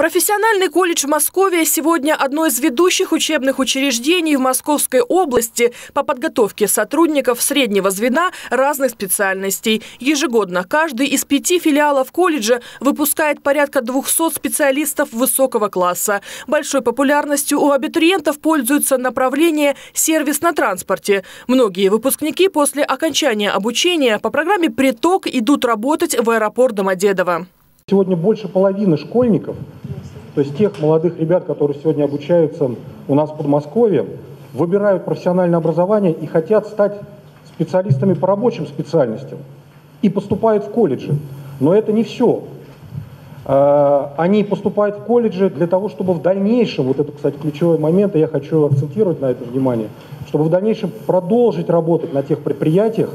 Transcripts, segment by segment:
Профессиональный колледж Московия сегодня одно из ведущих учебных учреждений в Московской области по подготовке сотрудников среднего звена разных специальностей. Ежегодно каждый из пяти филиалов колледжа выпускает порядка 200 специалистов высокого класса. Большой популярностью у абитуриентов пользуются направление «сервис на транспорте». Многие выпускники после окончания обучения по программе «Приток» идут работать в аэропорт Домодедово. Сегодня больше половины школьников то есть тех молодых ребят, которые сегодня обучаются у нас в Подмосковье, выбирают профессиональное образование и хотят стать специалистами по рабочим специальностям и поступают в колледжи. Но это не все. А, они поступают в колледжи для того, чтобы в дальнейшем, вот это, кстати, ключевой момент, и я хочу акцентировать на это внимание, чтобы в дальнейшем продолжить работать на тех предприятиях,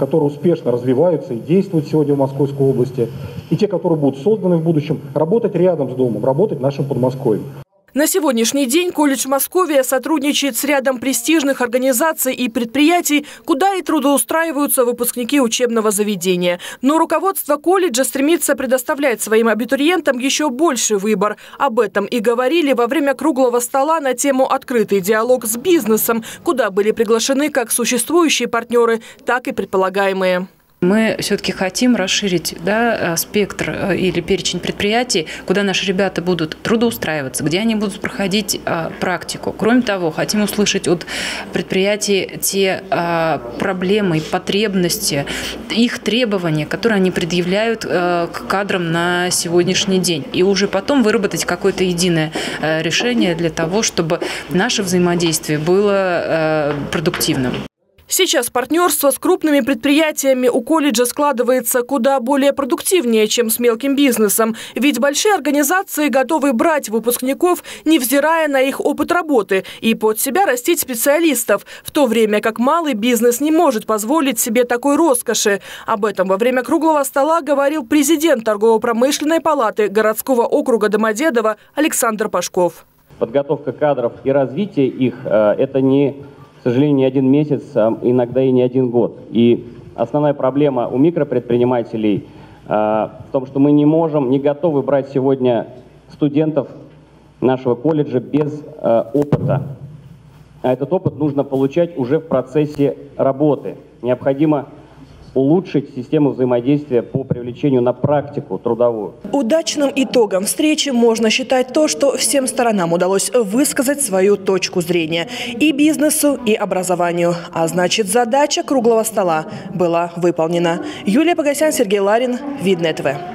которые успешно развиваются и действуют сегодня в Московской области, и те, которые будут созданы в будущем, работать рядом с домом, работать в нашем Подмосковье. На сегодняшний день колледж Московия сотрудничает с рядом престижных организаций и предприятий, куда и трудоустраиваются выпускники учебного заведения. Но руководство колледжа стремится предоставлять своим абитуриентам еще больший выбор. Об этом и говорили во время круглого стола на тему «Открытый диалог с бизнесом», куда были приглашены как существующие партнеры, так и предполагаемые. Мы все-таки хотим расширить да, спектр э, или перечень предприятий, куда наши ребята будут трудоустраиваться, где они будут проходить а, практику. Кроме того, хотим услышать от предприятий те а, проблемы, потребности, их требования, которые они предъявляют а, к кадрам на сегодняшний день. И уже потом выработать какое-то единое решение для того, чтобы наше взаимодействие было продуктивным. Сейчас партнерство с крупными предприятиями у колледжа складывается куда более продуктивнее, чем с мелким бизнесом. Ведь большие организации готовы брать выпускников, невзирая на их опыт работы, и под себя растить специалистов, в то время как малый бизнес не может позволить себе такой роскоши. Об этом во время круглого стола говорил президент торгово-промышленной палаты городского округа Домодедово Александр Пашков. Подготовка кадров и развитие их э, – это не сожалению, не один месяц, а иногда и не один год. И основная проблема у микропредпринимателей а, в том, что мы не можем, не готовы брать сегодня студентов нашего колледжа без а, опыта. А этот опыт нужно получать уже в процессе работы. Необходимо улучшить систему взаимодействия по привлечению на практику трудовую. Удачным итогом встречи можно считать то, что всем сторонам удалось высказать свою точку зрения и бизнесу, и образованию. А значит, задача круглого стола была выполнена. Юлия Погосян, Сергей Ларин, Видное ТВ.